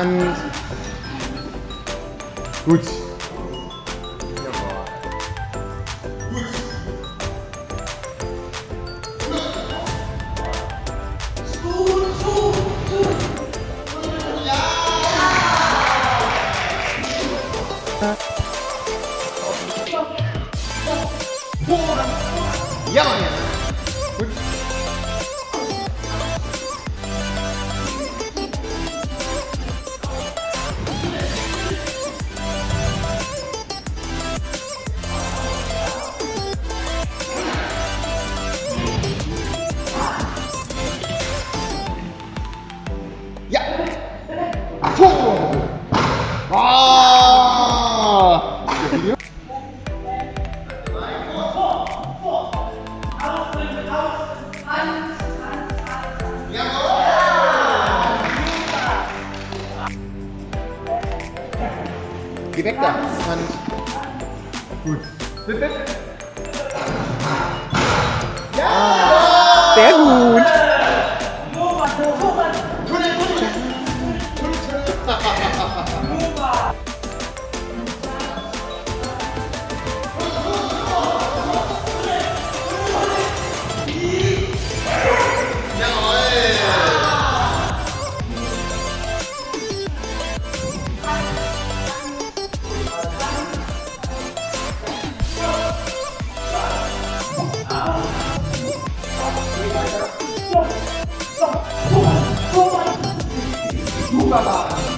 dann... Gut. Yelling! Oh! Geh weg da. Gut. Bitte. 爸爸。